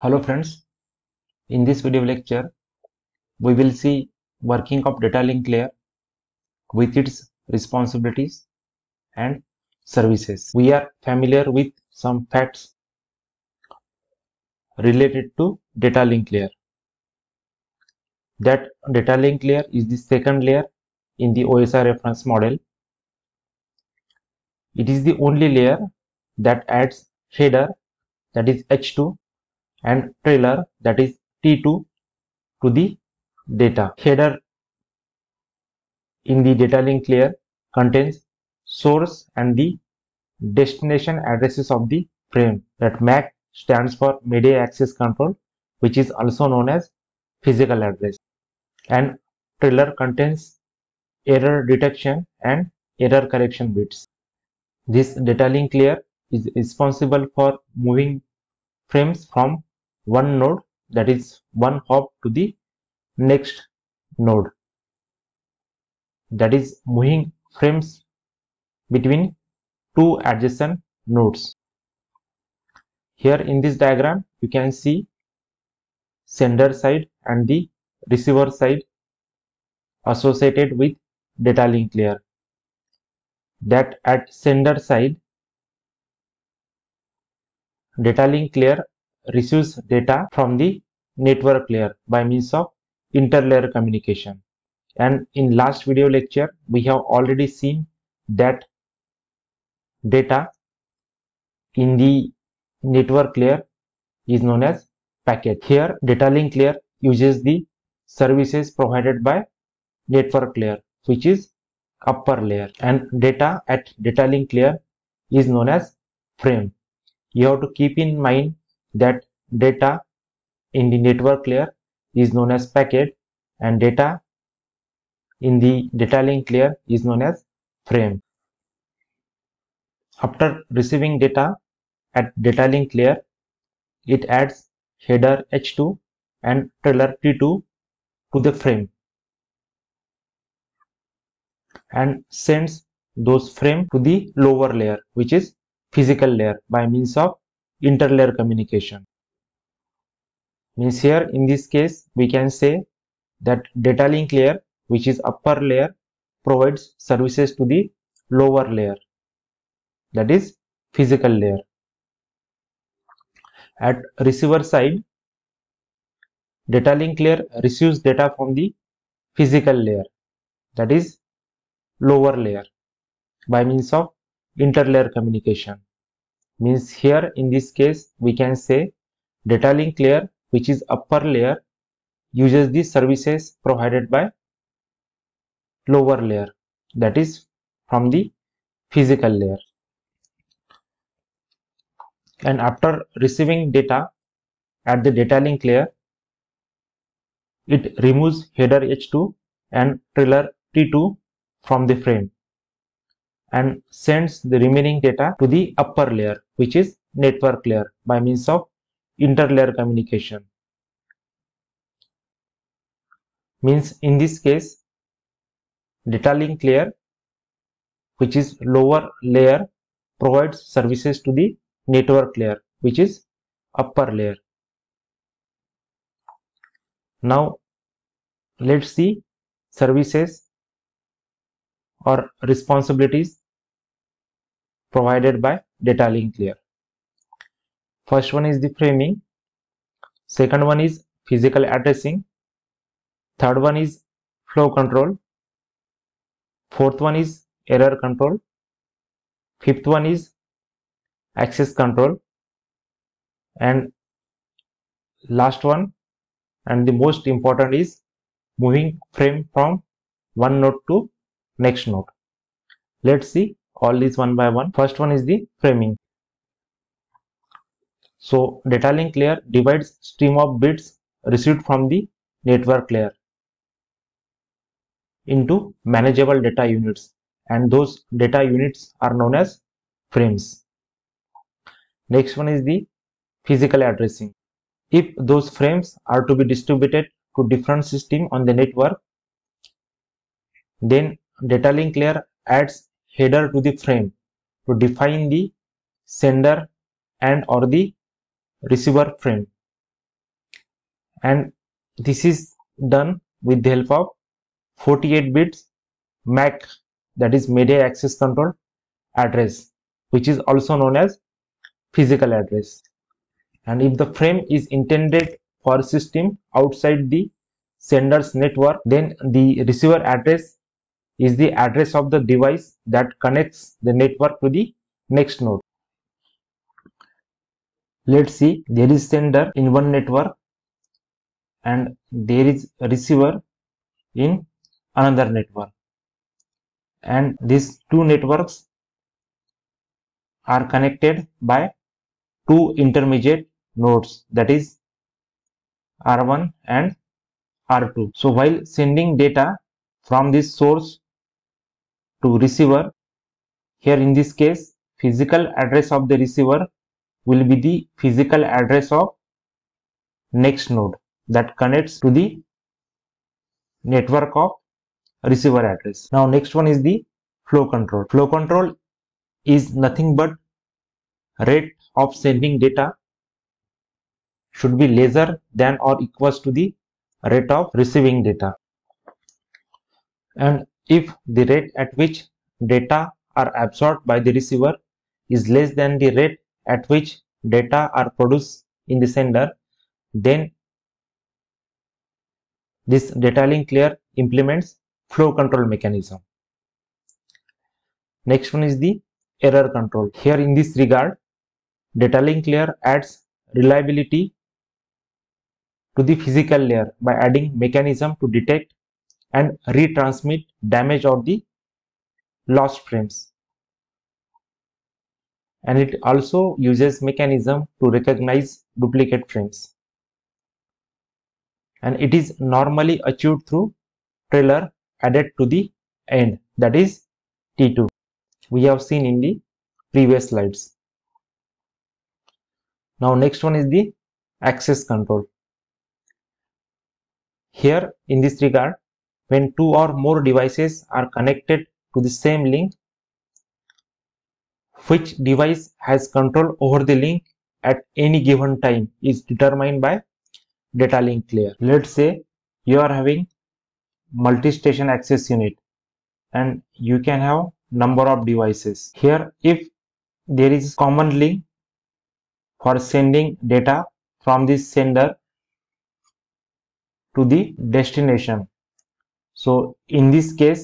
Hello friends, in this video lecture we will see working of data link layer with its responsibilities and services. We are familiar with some facts related to data link layer. That data link layer is the second layer in the OSI reference model. It is the only layer that adds header that is H2 and trailer that is T2 to the data. Header in the data link layer contains source and the destination addresses of the frame. That MAC stands for media access control which is also known as physical address. And trailer contains error detection and error correction bits. This data link layer is responsible for moving frames from one node that is one hop to the next node. That is moving frames between two adjacent nodes. Here in this diagram you can see sender side and the receiver side associated with data link layer. That at sender side data link layer receives data from the network layer by means of interlayer communication. And in last video lecture we have already seen that data in the network layer is known as packet here data link layer uses the services provided by network layer which is upper layer. And data at data link layer is known as frame. You have to keep in mind that data in the network layer is known as packet and data in the data link layer is known as frame. After receiving data at data link layer, it adds header H2 and trailer T2 to the frame and sends those frame to the lower layer which is physical layer by means of interlayer communication. Means here in this case we can say that data link layer which is upper layer provides services to the lower layer that is physical layer. At receiver side data link layer receives data from the physical layer that is lower layer by means of interlayer communication means here in this case we can say data link layer which is upper layer uses the services provided by lower layer. That is from the physical layer. And after receiving data at the data link layer it removes header h2 and trailer t2 from the frame and sends the remaining data to the upper layer which is network layer by means of interlayer communication. Means in this case data link layer which is lower layer provides services to the network layer which is upper layer. Now let's see services or responsibilities provided by data link layer. First one is the framing, second one is physical addressing, third one is flow control, fourth one is error control, fifth one is access control. And last one and the most important is moving frame from one node to next node. Let's see all these one by one. First one is the framing. So data link layer divides stream of bits received from the network layer into manageable data units and those data units are known as frames. Next one is the physical addressing. If those frames are to be distributed to different system on the network, then data link layer adds header to the frame to define the sender and or the receiver frame. And this is done with the help of 48 bits MAC that is media access control address which is also known as physical address. And if the frame is intended for system outside the sender's network then the receiver address is the address of the device that connects the network to the next node let's see there is sender in one network and there is receiver in another network and these two networks are connected by two intermediate nodes that is R1 and R2. So while sending data from this source to receiver, here in this case physical address of the receiver will be the physical address of next node that connects to the network of receiver address. Now next one is the flow control. Flow control is nothing but rate of sending data should be lesser than or equals to the rate of receiving data. And if the rate at which data are absorbed by the receiver is less than the rate at which data are produced in the sender, then this data link layer implements flow control mechanism. Next one is the error control. Here in this regard, data link layer adds reliability to the physical layer by adding mechanism to detect and retransmit damage or the lost frames. And it also uses mechanism to recognize duplicate frames. And it is normally achieved through trailer added to the end that is T2 we have seen in the previous slides. Now next one is the access control. Here in this regard when two or more devices are connected to the same link which device has control over the link at any given time is determined by data link layer. Let's say you are having multi-station access unit and you can have number of devices here if there is common link for sending data from this sender to the destination so in this case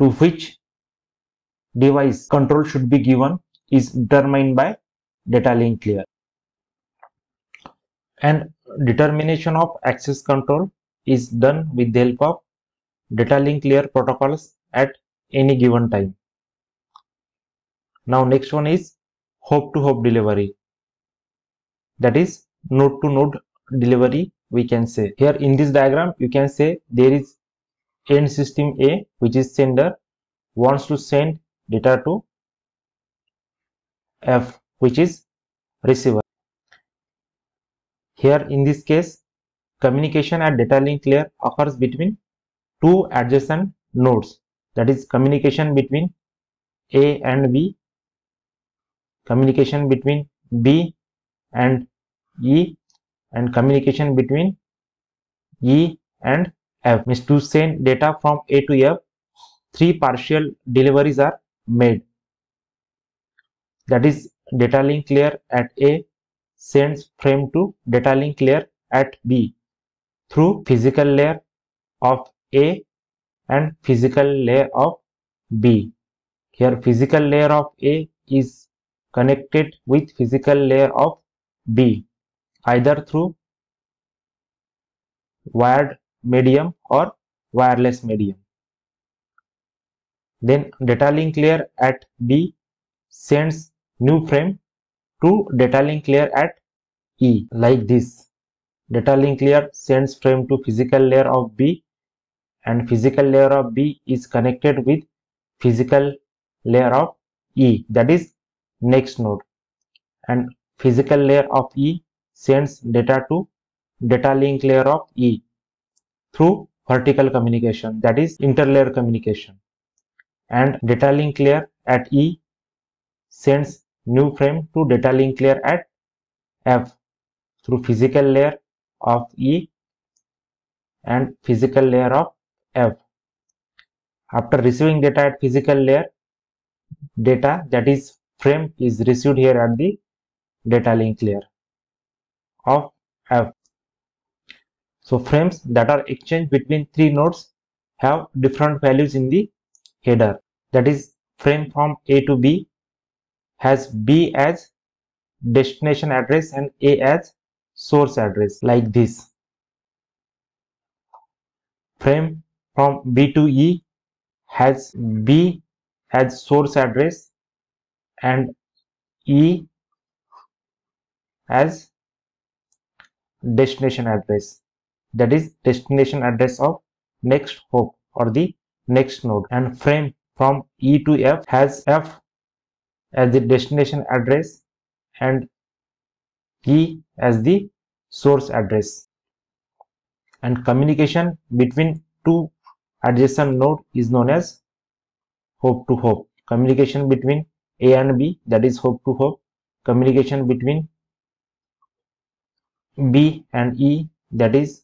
to which device control should be given is determined by data link layer and determination of access control is done with the help of data link layer protocols at any given time. Now next one is hop to hop delivery. That is node to node delivery we can say. Here in this diagram you can say there is end system A which is sender wants to send data to F which is receiver. Here in this case communication at data link layer occurs between two adjacent nodes that is communication between A and B, communication between B and E and communication between E and F. Means to send data from A to F three partial deliveries are made. That is data link layer at A sends frame to data link layer at B through physical layer of A and physical layer of B. Here physical layer of A is connected with physical layer of B either through wired medium or wireless medium. Then data link layer at B sends new frame to data link layer at E like this. Data link layer sends frame to physical layer of B and physical layer of B is connected with physical layer of E that is next node and physical layer of E sends data to data link layer of E through vertical communication that is interlayer communication and data link layer at E sends new frame to data link layer at F through physical layer of E and physical layer of F. After receiving data at physical layer, data that is frame is received here at the data link layer of F. So frames that are exchanged between three nodes have different values in the header. That is frame from A to B has B as destination address and A as source address like this. Frame from B to E has B as source address and E as destination address. That is destination address of next hop or the next node. And frame from E to F has F as the destination address and E as the source address. And communication between two adjacent node is known as hop to hop communication between A and B that is hop to hop communication between B and E that is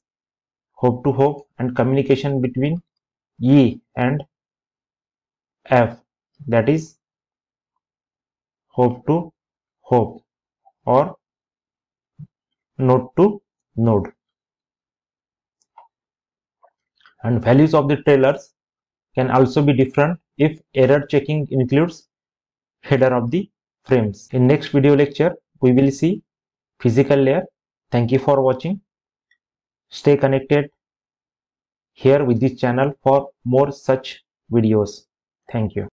hop to hop and communication between E and F that is hop to hop or node to node. And values of the trailers can also be different if error checking includes header of the frames. In next video lecture we will see physical layer thank you for watching. Stay connected here with this channel for more such videos. Thank you